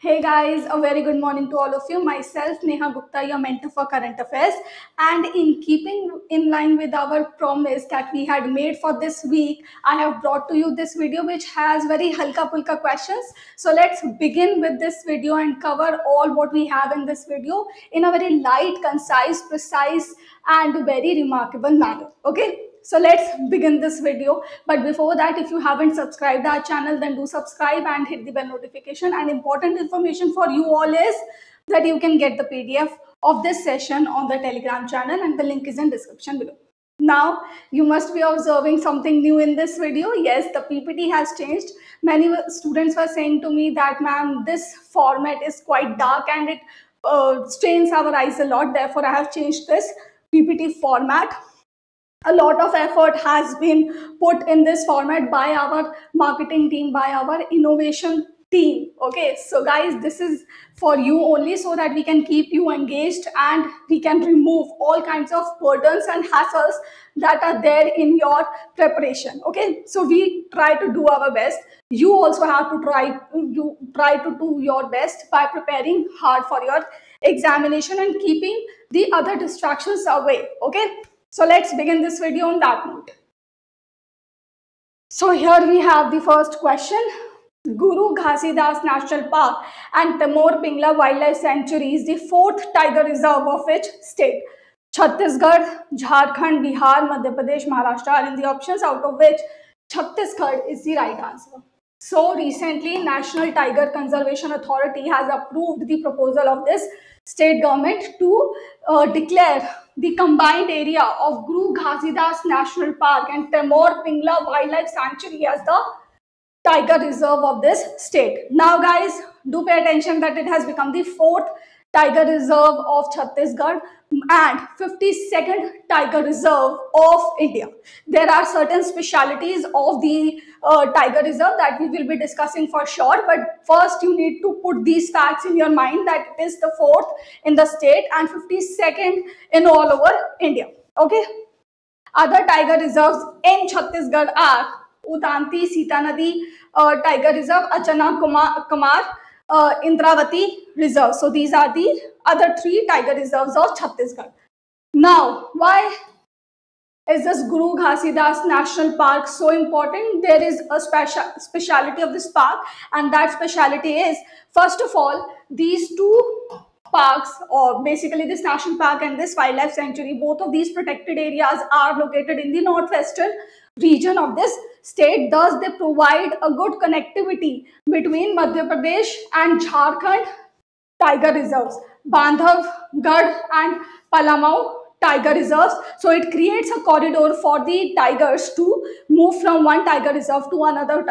Hey guys, a very good morning to all of you. Myself, Neha Gupta, your mentor for current affairs. And in keeping in line with our promise that we had made for this week, I have brought to you this video which has very halka pulka questions. So let's begin with this video and cover all what we have in this video in a very light, concise, precise, and very remarkable manner. Okay. So let's begin this video. But before that, if you haven't subscribed our channel, then do subscribe and hit the bell notification. And important information for you all is that you can get the PDF of this session on the Telegram channel and the link is in description below. Now, you must be observing something new in this video. Yes, the PPT has changed. Many students were saying to me that, ma'am, this format is quite dark and it uh, strains our eyes a lot. Therefore, I have changed this PPT format a lot of effort has been put in this format by our marketing team by our innovation team. Okay so guys this is for you only so that we can keep you engaged and we can remove all kinds of burdens and hassles that are there in your preparation. Okay so we try to do our best. You also have to try you try to do your best by preparing hard for your examination and keeping the other distractions away. Okay so let's begin this video on that note. So here we have the first question. Guru Ghasidas National Park and Tamor Pingla Wildlife Sanctuary is the fourth tiger reserve of which state? Chhattisgarh, Jharkhand, Bihar, Madhya Pradesh, Maharashtra are in the options out of which Chhattisgarh is the right answer. So recently, National Tiger Conservation Authority has approved the proposal of this state government to uh, declare the combined area of Guru Ghasidas National Park and Tamor Pingla Wildlife Sanctuary as the tiger reserve of this state. Now guys, do pay attention that it has become the fourth tiger reserve of Chhattisgarh and 52nd tiger reserve of India. There are certain specialities of the uh, tiger reserve that we will be discussing for sure. But first you need to put these facts in your mind that it is the fourth in the state and 52nd in all over India. Okay. Other tiger reserves in Chhattisgarh are Udanti, Sita Nadi uh, Tiger Reserve, Achana Kumar, Kumar uh, Indravati Reserve. So these are the other three tiger reserves of Chhattisgarh. Now, why is this Guru Ghasidas National Park so important? There is a special speciality of this park and that speciality is, first of all, these two parks or basically this national park and this wildlife sanctuary, both of these protected areas are located in the northwestern region of this state. Thus, they provide a good connectivity between Madhya Pradesh and Jharkhand tiger reserves, Bandhavgarh and Palamau tiger reserves. So it creates a corridor for the tigers to move from one tiger reserve to another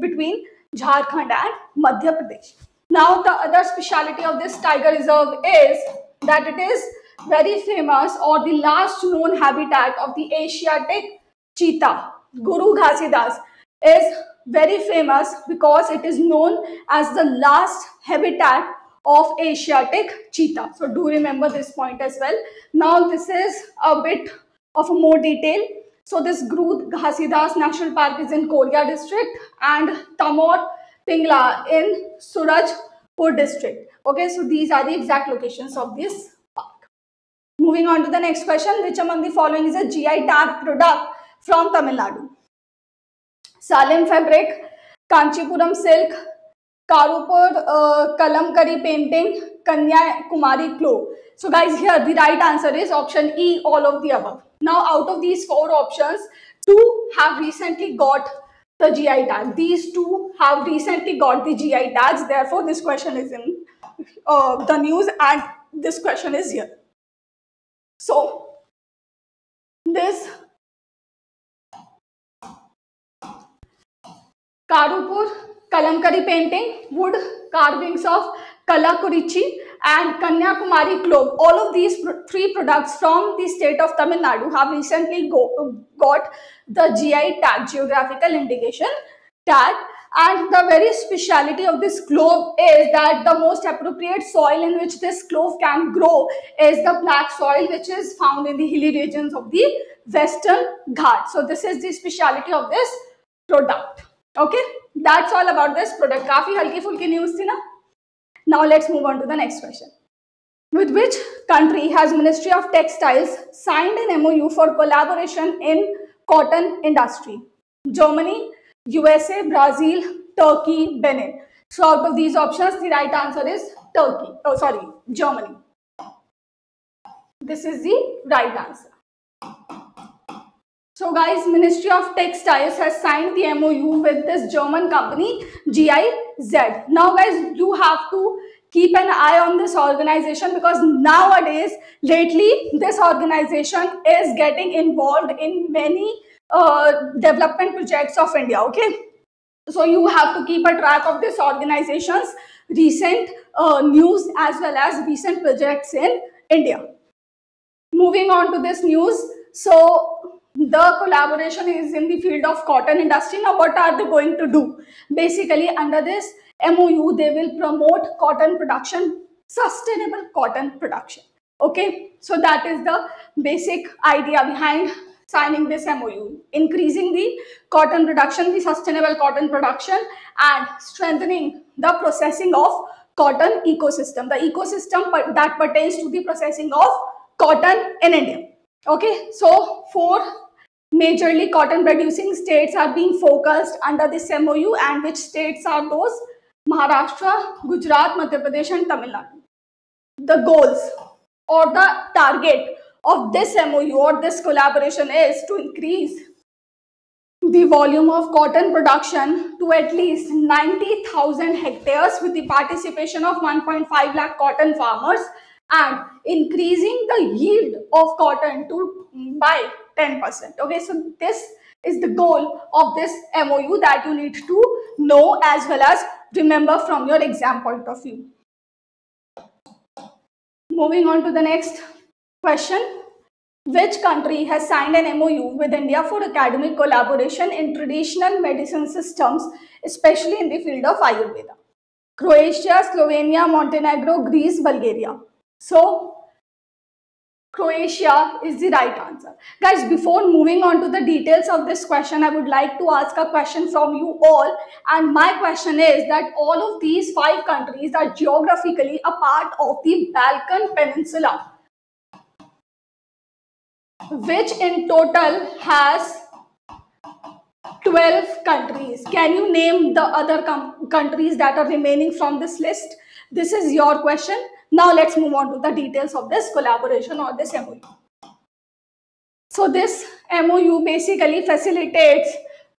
between Jharkhand and Madhya Pradesh. Now the other speciality of this tiger reserve is that it is very famous or the last known habitat of the Asiatic cheetah. Guru Ghasidas is very famous because it is known as the last habitat of Asiatic cheetah. So do remember this point as well. Now this is a bit of more detail. So this Guru Ghasidas National Park is in Korea district and Tamor Pingla in Surajpur district. Okay, so these are the exact locations of this park. Moving on to the next question, which among the following is a GI tag product from Tamil Nadu? Salem fabric, Kanchipuram silk, Karupur uh, Kalamkari painting, Kanya Kumari clove. So guys, here the right answer is option E, all of the above. Now out of these four options, two have recently got the GI tag. These two have recently got the GI tags. Therefore, this question is in uh, the news and this question is here. So, this Karupur Kalamkari painting, wood carvings of Kalakurichi and Kanyakumari clove. All of these three products from the state of Tamil Nadu have recently go, got the GI tag, geographical indication tag. And the very speciality of this clove is that the most appropriate soil in which this clove can grow is the black soil which is found in the hilly regions of the western Ghat. So this is the speciality of this product Okay, that's all about this product. काफी हल्की फुल्की news थी ना Now let's move on to the next question. With which country has Ministry of Textiles signed an MOU for collaboration in cotton industry? Germany, USA, Brazil, Turkey, Benin. So out of these options, the right answer is Turkey. Oh, sorry, Germany. This is the right answer. So guys, Ministry of Textiles has signed the MOU with this German company GIZ. Now guys, you have to keep an eye on this organization because nowadays, lately, this organization is getting involved in many uh, development projects of India, okay? So you have to keep a track of this organization's recent uh, news as well as recent projects in India. Moving on to this news, so the collaboration is in the field of cotton industry. Now what are they going to do? Basically under this MOU, they will promote cotton production, sustainable cotton production. Okay, so that is the basic idea behind signing this MOU, increasing the cotton production, the sustainable cotton production and strengthening the processing of cotton ecosystem, the ecosystem that pertains to the processing of cotton in India. Okay, so four majorly cotton producing states are being focused under this MOU and which states are those? Maharashtra, Gujarat, Madhya Pradesh and Tamil Nadu. The goals or the target of this MOU or this collaboration is to increase the volume of cotton production to at least 90,000 hectares with the participation of 1.5 lakh cotton farmers and increasing the yield of cotton to by 10%. Okay, so this is the goal of this MOU that you need to know as well as remember from your exam point of view. Moving on to the next question. Which country has signed an MOU with India for academic collaboration in traditional medicine systems, especially in the field of Ayurveda? Croatia, Slovenia, Montenegro, Greece, Bulgaria. So, Croatia is the right answer. Guys, before moving on to the details of this question, I would like to ask a question from you all. And my question is that all of these five countries are geographically a part of the Balkan Peninsula which in total has 12 countries. Can you name the other countries that are remaining from this list? This is your question. Now let's move on to the details of this collaboration or this MOU. So this MOU basically facilitates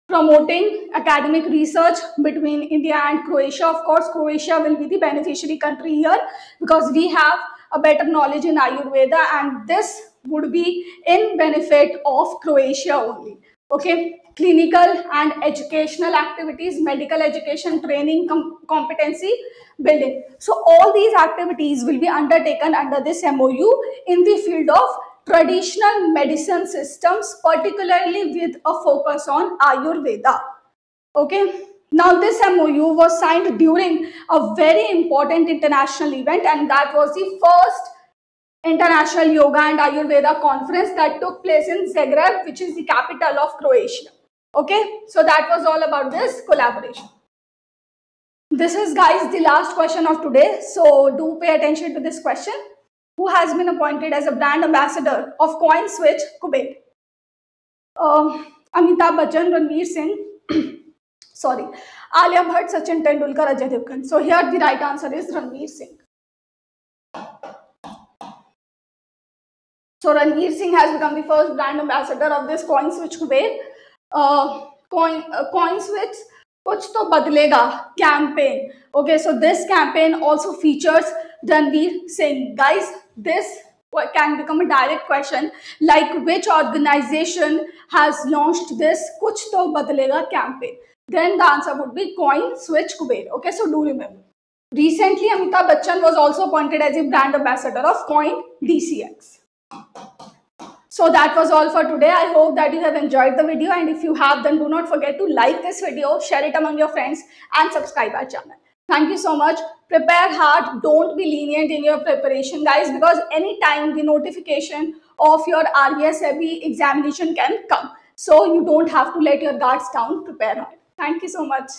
promoting academic research between India and Croatia. Of course, Croatia will be the beneficiary country here because we have a better knowledge in Ayurveda and this would be in benefit of Croatia only. Okay, clinical and educational activities, medical education, training, com competency building. So all these activities will be undertaken under this MOU in the field of traditional medicine systems, particularly with a focus on Ayurveda. Okay. Now this MOU was signed during a very important international event and that was the first International Yoga and Ayurveda Conference that took place in Zagreb, which is the capital of Croatia. Okay, so that was all about this collaboration. This is guys the last question of today. So do pay attention to this question. Who has been appointed as a brand ambassador of CoinSwitch Kuber? Uh, Amitabh Bachchan, Ranveer Singh, sorry, Alia Bhatt, Sachin Tendulkar, Ajay Devgan. So here the right answer is Ranveer Singh. So Ranveer Singh has become the first brand ambassador of this CoinSwitch Kuber. Uh, coin switch कुछ तो बदलेगा campaign okay so this campaign also features Ranveer Singh guys this can become a direct question like which organisation has launch this कुछ तो बदलेगा campaign then the answer would be coin switch Kuber okay so do remember recently Amitabh Bachchan was also appointed as a brand ambassador of coin D C x So that was all for today. I hope that you have enjoyed the video and if you have then do not forget to like this video, share it among your friends and subscribe our channel. Thank you so much. Prepare hard. Don't be lenient in your preparation guys because anytime the notification of your RBI SEBI examination can come. So you don't have to let your guards down. Prepare hard. Thank you so much.